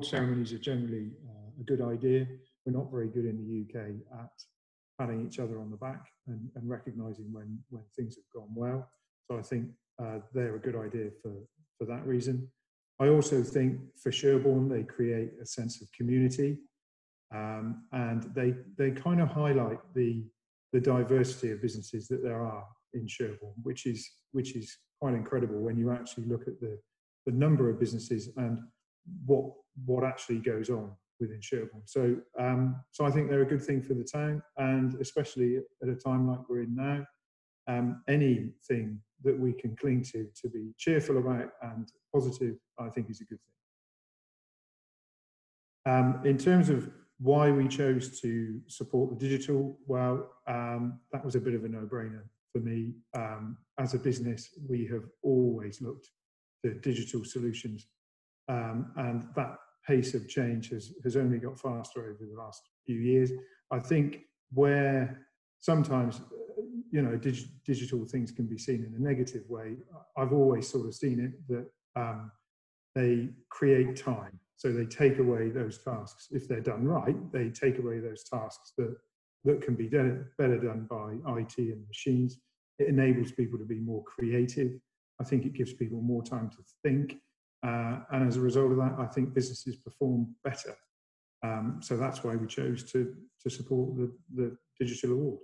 award ceremonies are generally uh, a good idea. We're not very good in the UK at patting each other on the back and, and recognizing when, when things have gone well. So I think uh, they're a good idea for, for that reason. I also think for Sherborne, they create a sense of community um, and they, they kind of highlight the, the diversity of businesses that there are in Sherborne, which is, which is quite incredible when you actually look at the, the number of businesses and what, what actually goes on within Sherborne. So, um, so I think they're a good thing for the town, and especially at a time like we're in now, um, anything that we can cling to to be cheerful about and positive, I think is a good thing. Um, in terms of why we chose to support the digital, well, um, that was a bit of a no-brainer for me. Um, as a business, we have always looked to digital solutions, um, and that pace of change has, has only got faster over the last few years. I think where sometimes you know dig, digital things can be seen in a negative way, I've always sort of seen it that um, they create time. So they take away those tasks. If they're done right, they take away those tasks that, that can be done, better done by IT and machines. It enables people to be more creative. I think it gives people more time to think uh, and as a result of that, I think businesses perform better. Um, so that's why we chose to, to support the, the digital award.